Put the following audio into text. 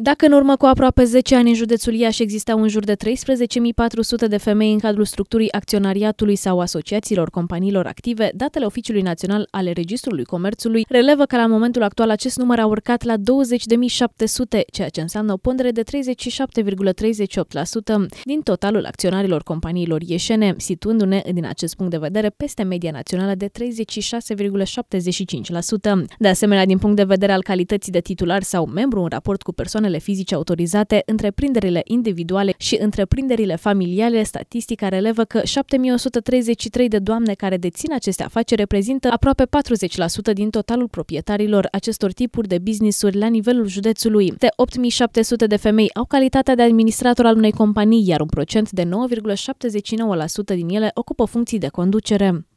Dacă în urmă cu aproape 10 ani în județul Iași existau în jur de 13.400 de femei în cadrul structurii acționariatului sau asociațiilor companiilor active, datele Oficiului Național ale Registrului Comerțului relevă că la momentul actual acest număr a urcat la 20.700, ceea ce înseamnă o pondere de 37,38% din totalul acționarilor companiilor ieșene, situându-ne din acest punct de vedere peste media națională de 36,75%. De asemenea, din punct de vedere al calității de titular sau membru în raport cu persoane persoanele fizice autorizate, întreprinderile individuale și întreprinderile familiale, statistica relevă că 7133 de doamne care dețin aceste afaceri reprezintă aproape 40% din totalul proprietarilor acestor tipuri de business-uri la nivelul județului. De 8700 de femei au calitatea de administrator al unei companii, iar un procent de 9,79% din ele ocupă funcții de conducere.